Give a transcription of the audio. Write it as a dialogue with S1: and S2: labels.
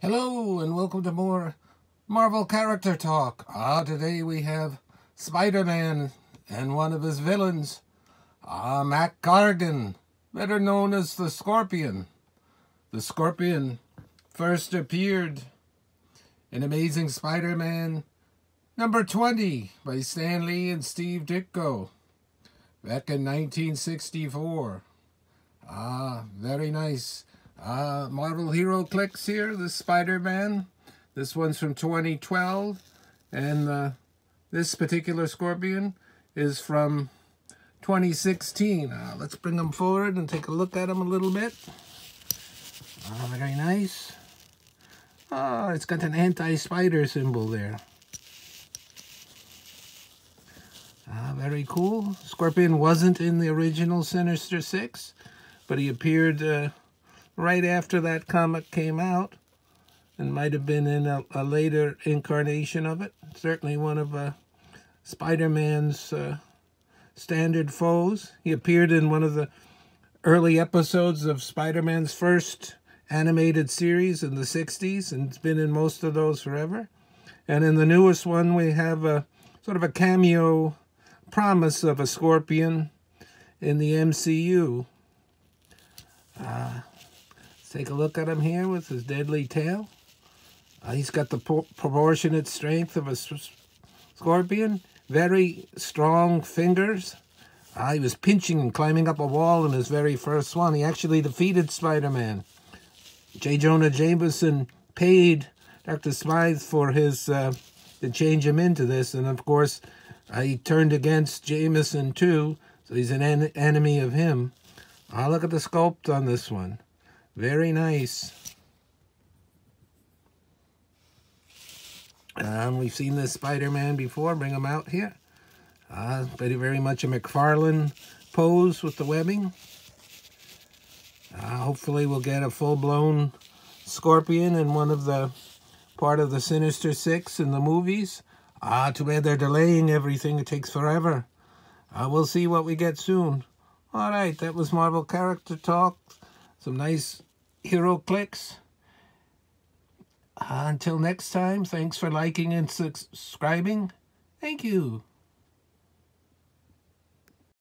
S1: Hello and welcome to more Marvel Character Talk. Ah, today we have Spider-Man and one of his villains, ah, Mac Gargan, better known as the Scorpion. The Scorpion first appeared in Amazing Spider-Man number 20 by Stan Lee and Steve Ditko back in 1964. Ah, very nice. Uh, Marvel HeroClix here, the Spider-Man. This one's from 2012. And uh, this particular Scorpion is from 2016. Uh, let's bring them forward and take a look at them a little bit. Uh, very nice. Oh, it's got an anti-spider symbol there. Uh, very cool. Scorpion wasn't in the original Sinister Six, but he appeared uh, right after that comic came out and might have been in a, a later incarnation of it. Certainly one of uh, Spider-Man's uh, standard foes. He appeared in one of the early episodes of Spider-Man's first animated series in the 60s and it's been in most of those forever. And in the newest one, we have a sort of a cameo promise of a scorpion in the MCU. Uh, Take a look at him here with his deadly tail. Uh, he's got the proportionate strength of a scorpion. Very strong fingers. Uh, he was pinching and climbing up a wall in his very first one. He actually defeated Spider-Man. J. Jonah Jameson paid Dr. Smythe for his uh, to change him into this, and of course, uh, he turned against Jameson too, so he's an en enemy of him. Uh, look at the sculpt on this one. Very nice. Um, we've seen this Spider-Man before. Bring him out here. Uh, very, very much a McFarlane pose with the webbing. Uh, hopefully we'll get a full-blown Scorpion in one of the part of the Sinister Six in the movies. Ah, too bad they're delaying everything. It takes forever. Uh, we'll see what we get soon. All right, that was Marvel Character Talk. Some nice HeroClix. Uh, until next time, thanks for liking and subscribing. Thank you.